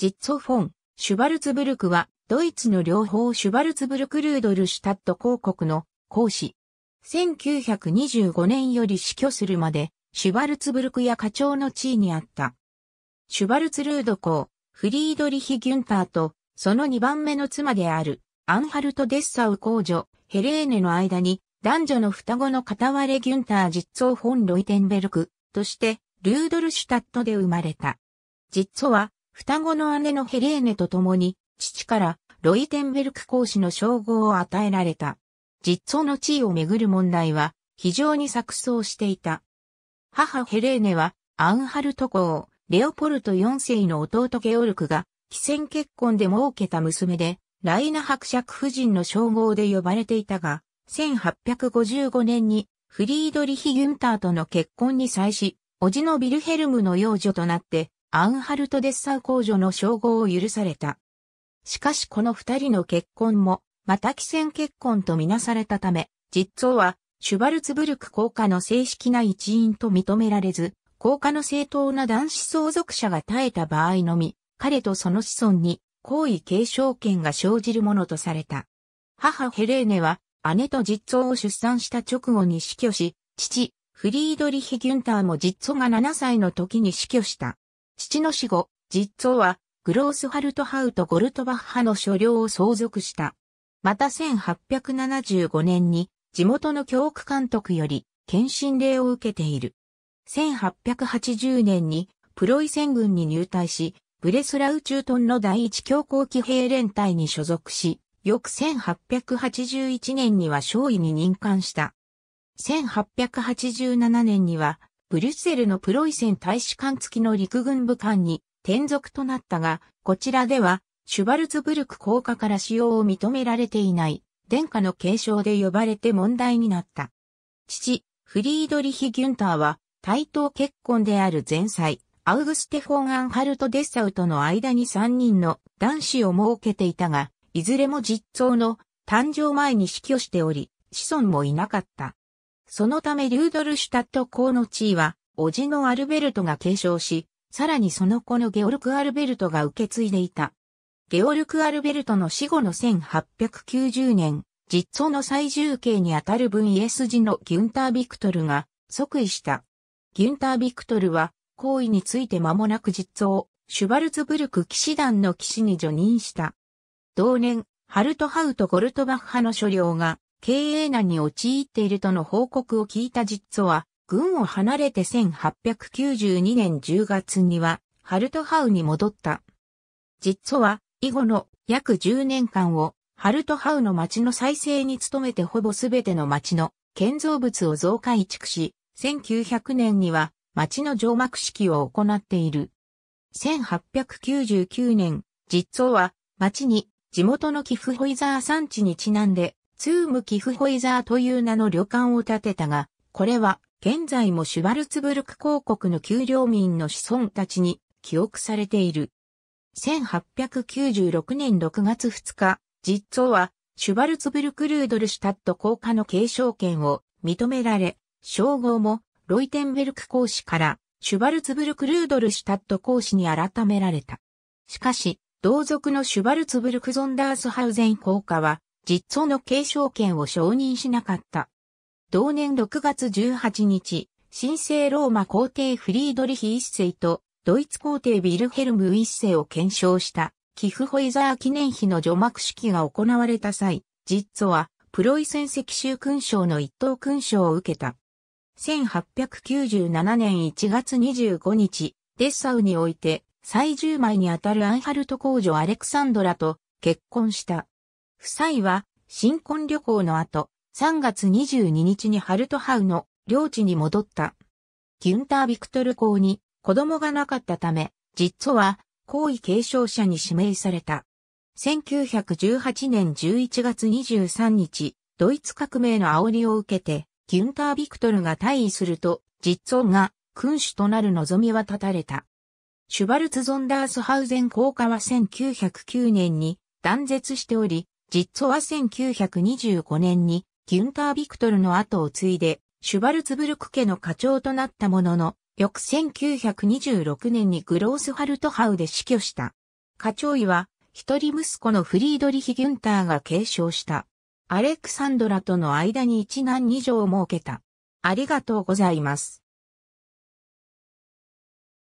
ジッツォフォン、シュバルツブルクは、ドイツの両方シュバルツブルクルードルシュタット公国の公使。1925年より死去するまで、シュバルツブルクや課長の地位にあった。シュバルツルード公、フリードリヒ・ギュンターと、その2番目の妻である、アンハルト・デッサウ公女、ヘレーネの間に、男女の双子の片割れギュンター・ジッツォフォン・ロイテンベルクとして、ルードルシュタットで生まれた。ジッツォは、双子の姉のヘレーネと共に、父からロイテンベルク公使の称号を与えられた。ジッツォの地位をめぐる問題は、非常に錯綜していた。母ヘレーネは、アンハルト公、レオポルト4世の弟ゲオルクが、寄戦結婚で設けた娘で、ライナ伯爵夫人の称号で呼ばれていたが、1855年にフリードリヒ・ギュンターとの結婚に際し、叔父のビルヘルムの養女となって、アンハルト・デッサウ公女の称号を許された。しかしこの二人の結婚も、また寄戦結婚とみなされたため、実装はシュバルツブルク公家の正式な一員と認められず、公家の正当な男子相続者が絶えた場合のみ、彼とその子孫に皇位継承権が生じるものとされた。母ヘレーネは姉と実装を出産した直後に死去し、父、フリードリヒ・ギュンターも実装が7歳の時に死去した。父の死後、実装はグロースハルトハウとゴルトバッハの所領を相続した。また1875年に地元の教区監督より献身令を受けている。1880年にプロイセン軍に入隊し、ブレスラウ駐屯の第一強行騎兵連隊に所属し、翌1881年には少尉に任官した。1887年には、ブリュッセルのプロイセン大使館付きの陸軍部官に転属となったが、こちらでは、シュバルツブルク公家から使用を認められていない、殿下の継承で呼ばれて問題になった。父、フリードリヒ・ギュンターは、対等結婚である前妻、アウグステフォン・アンハルト・デッサウとの間に3人の男子を設けていたが、いずれも実装の誕生前に死去しており、子孫もいなかった。そのためリュードルシュタット公の地位は、叔父のアルベルトが継承し、さらにその子のゲオルク・アルベルトが受け継いでいた。ゲオルク・アルベルトの死後の1890年、実装の最重刑にあたる分イエス時のギュンター・ビクトルが即位した。ギュンター・ビクトルは、行為について間もなく実装、シュバルツブルク騎士団の騎士に除任した。同年、ハルトハウとゴルトバッハの所領が経営難に陥っているとの報告を聞いた実装は、軍を離れて1892年10月には、ハルトハウに戻った。実は、以後の約10年間を、ハルトハウの町の再生に努めてほぼすべての町の建造物を増改築し、1900年には町の上幕式を行っている。1899年、実装は町に地元のキフホイザー産地にちなんで、ツームキフホイザーという名の旅館を建てたが、これは現在もシュバルツブルク公国の給料民の子孫たちに記憶されている。1896年6月2日、実装はシュバルツブルクルードルシュタット公家の継承権を認められ、称号もロイテンベルク公使からシュバルツブルクルードルシュタット公使に改められた。しかし、同族のシュバルツブルクゾンダースハウゼン公家は、実装の継承権を承認しなかった。同年6月18日、神聖ローマ皇帝フリードリヒ一世とドイツ皇帝ビルヘルム一世を検証したキフホイザー記念碑の除幕式が行われた際、ジッツォはプロイセン石州勲章の一等勲章を受けた。1897年1月25日、デッサウにおいて最重枚にあたるアンハルト公女アレクサンドラと結婚した。夫妻は新婚旅行の後、3月22日にハルトハウの領地に戻った。ギュンター・ビクトル公に子供がなかったため、実は皇位継承者に指名された。1918年11月23日、ドイツ革命の煽りを受けて、ギュンター・ビクトルが退位すると、実王が君主となる望みは絶たれた。シュバルツ・ゾンダースハウゼン公家は1909年に断絶しており、実は1925年にギュンター・ビクトルの後を継いで、シュバルツブルク家の課長となったものの、翌1926年にグロースハルトハウで死去した。課長位は、一人息子のフリードリヒ・ギュンターが継承した。アレクサンドラとの間に一男二女を設けた。ありがとうございます。